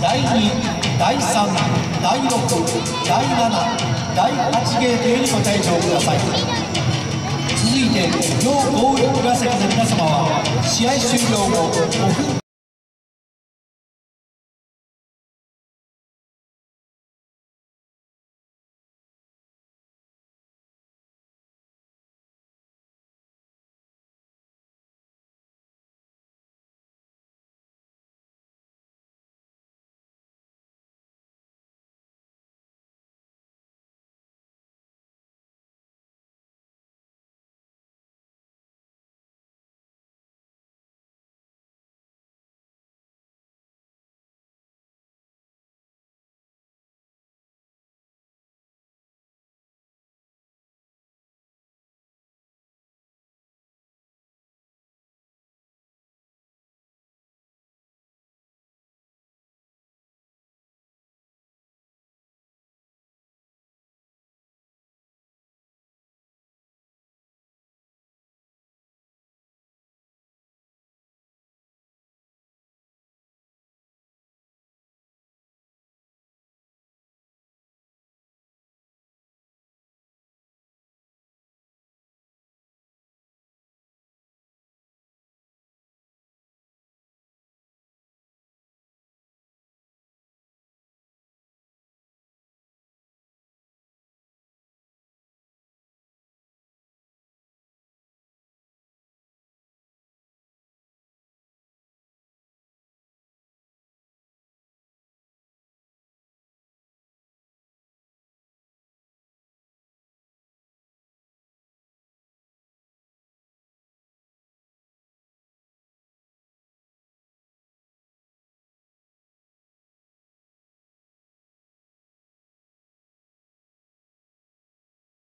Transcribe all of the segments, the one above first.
第2第3第6第7第8ゲートよりご退場ください。続いて両ゴール裏席の皆様は試合終了後5分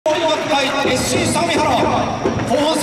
学会 SC 相模原